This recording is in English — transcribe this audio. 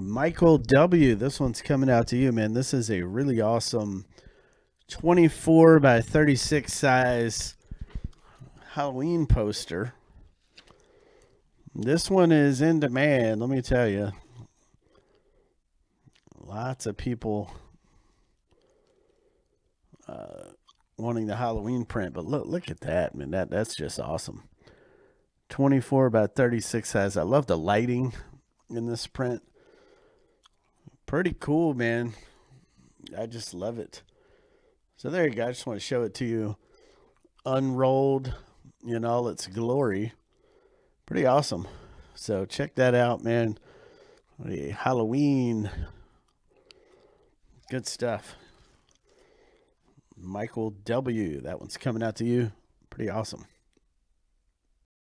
Michael W. This one's coming out to you, man. This is a really awesome 24 by 36 size Halloween poster. This one is in demand, let me tell you. Lots of people uh, wanting the Halloween print, but look look at that, man. That that's just awesome. 24 by 36 size. I love the lighting in this print. Pretty cool, man. I just love it. So there you go. I just want to show it to you unrolled in all its glory. Pretty awesome. So check that out, man. The Halloween. Good stuff. Michael W. That one's coming out to you. Pretty awesome.